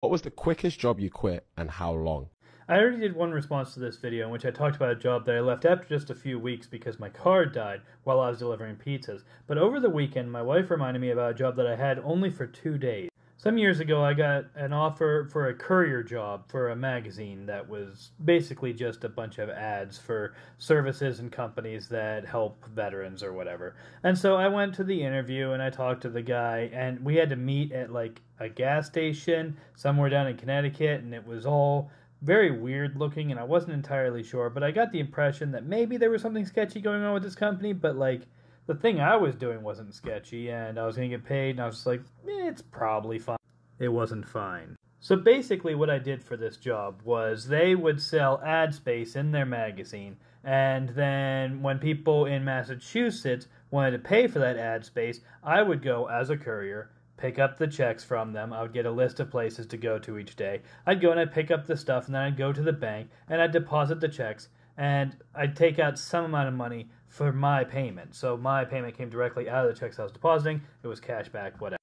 What was the quickest job you quit and how long? I already did one response to this video in which I talked about a job that I left after just a few weeks because my car died while I was delivering pizzas. But over the weekend, my wife reminded me about a job that I had only for two days. Some years ago, I got an offer for a courier job for a magazine that was basically just a bunch of ads for services and companies that help veterans or whatever. And so I went to the interview and I talked to the guy, and we had to meet at like a gas station somewhere down in Connecticut, and it was all very weird looking, and I wasn't entirely sure, but I got the impression that maybe there was something sketchy going on with this company, but like the thing I was doing wasn't sketchy, and I was going to get paid, and I was just like, eh, it's probably fine. It wasn't fine. So basically, what I did for this job was they would sell ad space in their magazine, and then when people in Massachusetts wanted to pay for that ad space, I would go as a courier, pick up the checks from them. I would get a list of places to go to each day. I'd go and I'd pick up the stuff, and then I'd go to the bank and I'd deposit the checks, and I'd take out some amount of money for my payment. So my payment came directly out of the checks I was depositing. It was cash back, whatever.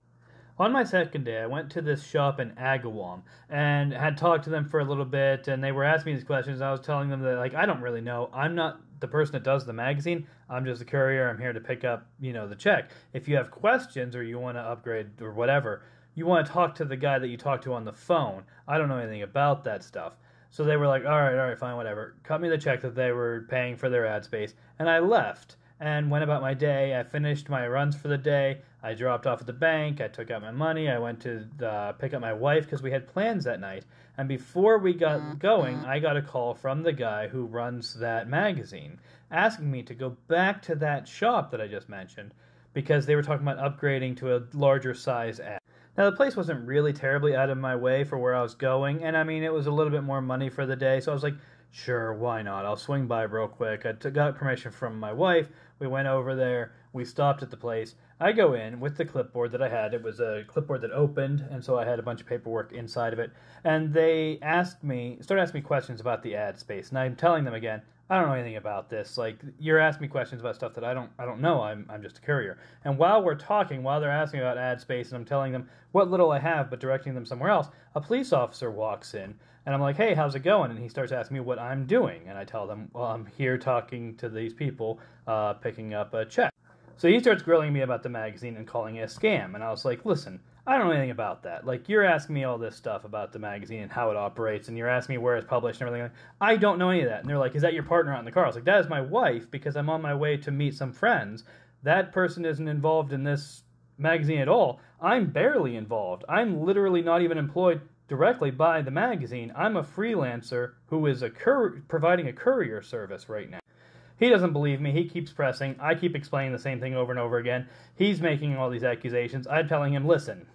On my second day, I went to this shop in Agawam and had talked to them for a little bit, and they were asking me these questions. I was telling them that, like, I don't really know. I'm not the person that does the magazine. I'm just a courier. I'm here to pick up, you know, the check. If you have questions or you want to upgrade or whatever, you want to talk to the guy that you talk to on the phone. I don't know anything about that stuff. So they were like, all right, all right, fine, whatever. Cut me the check that they were paying for their ad space, and I left and went about my day. I finished my runs for the day. I dropped off at the bank. I took out my money. I went to uh, pick up my wife because we had plans that night. And before we got going, I got a call from the guy who runs that magazine asking me to go back to that shop that I just mentioned because they were talking about upgrading to a larger size ad. Now, the place wasn't really terribly out of my way for where I was going, and I mean, it was a little bit more money for the day, so I was like, sure, why not? I'll swing by real quick. I got permission from my wife. We went over there. We stopped at the place. I go in with the clipboard that I had. It was a clipboard that opened, and so I had a bunch of paperwork inside of it. And they asked me, started asking me questions about the ad space, and I'm telling them again, I don't know anything about this. Like you're asking me questions about stuff that I don't I don't know. I'm I'm just a courier. And while we're talking, while they're asking about ad space and I'm telling them what little I have but directing them somewhere else, a police officer walks in and I'm like, "Hey, how's it going?" And he starts asking me what I'm doing, and I tell them, "Well, I'm here talking to these people, uh, picking up a check." So he starts grilling me about the magazine and calling it a scam, and I was like, "Listen, I don't know anything about that. Like, you're asking me all this stuff about the magazine and how it operates, and you're asking me where it's published and everything. I don't know any of that. And they're like, Is that your partner out in the car? I was like, That is my wife because I'm on my way to meet some friends. That person isn't involved in this magazine at all. I'm barely involved. I'm literally not even employed directly by the magazine. I'm a freelancer who is a cur- providing a courier service right now. He doesn't believe me. He keeps pressing. I keep explaining the same thing over and over again. He's making all these accusations. I'm telling him, listen,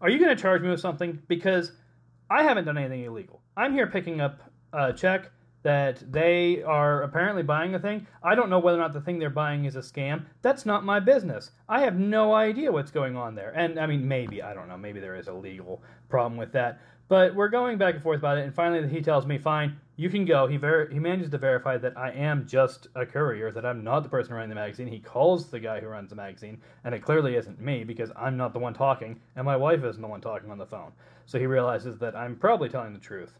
are you going to charge me with something? Because I haven't done anything illegal. I'm here picking up a check that they are apparently buying a thing. I don't know whether or not the thing they're buying is a scam. That's not my business. I have no idea what's going on there. And I mean, maybe, I don't know, maybe there is a legal problem with that. But we're going back and forth about it, and finally he tells me, fine, you can go. He ver- he manages to verify that I am just a courier, that I'm not the person running the magazine. He calls the guy who runs the magazine, and it clearly isn't me because I'm not the one talking, and my wife isn't the one talking on the phone. So he realizes that I'm probably telling the truth.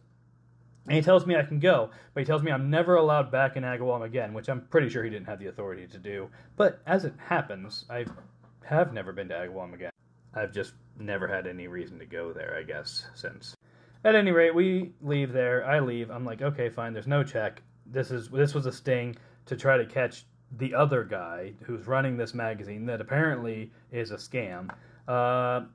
And he tells me I can go, but he tells me I'm never allowed back in Agawam again, which I'm pretty sure he didn't have the authority to do. But as it happens, I have never been to Agawam again. I've just never had any reason to go there, I guess, since. At any rate, we leave there. I leave. I'm like, okay, fine. There's no check. This is this was a sting to try to catch the other guy who's running this magazine that apparently is a scam. Uh,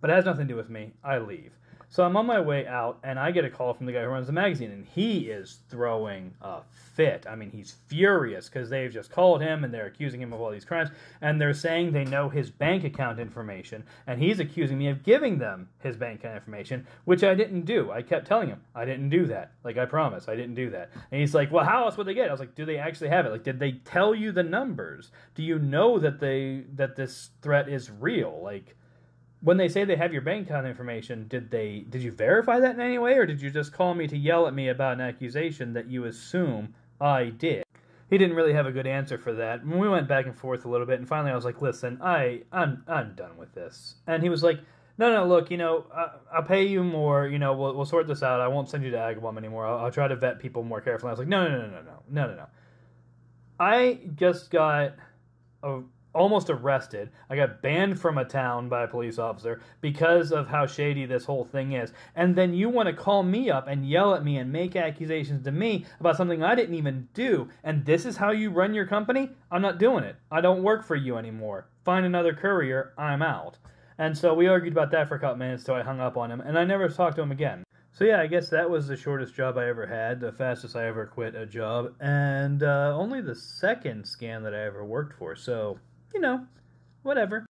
but it has nothing to do with me. I leave. So I'm on my way out, and I get a call from the guy who runs the magazine, and he is throwing a fit. I mean, he's furious because they've just called him and they're accusing him of all these crimes, and they're saying they know his bank account information, and he's accusing me of giving them his bank account information, which I didn't do. I kept telling him I didn't do that. Like I promise, I didn't do that. And he's like, "Well, how else would they get?" it? I was like, "Do they actually have it? Like, did they tell you the numbers? Do you know that they that this threat is real? Like." when they say they have your bank account information, did they did you verify that in any way, or did you just call me to yell at me about an accusation that you assume I did? He didn't really have a good answer for that. We went back and forth a little bit, and finally I was like, "Listen, I I'm I'm done with this." And he was like, "No, no, look, you know, I, will pay you more. You know, we'll we'll sort this out. I won't send you to Agawam anymore. I'll, I'll try to vet people more carefully." I was like, "No, no, no, no, no, no, no, no." I just got a almost arrested. I got banned from a town by a police officer because of how shady this whole thing is. And then you want to call me up and yell at me and make accusations to me about something I didn't even do. And this is how you run your company? I'm not doing it. I don't work for you anymore. Find another courier. I'm out. And so we argued about that for a couple minutes till I hung up on him, and I never talked to him again. So yeah, I guess that was the shortest job I ever had, the fastest I ever quit a job, and uh, only the second scan that I ever worked for. So you know, whatever.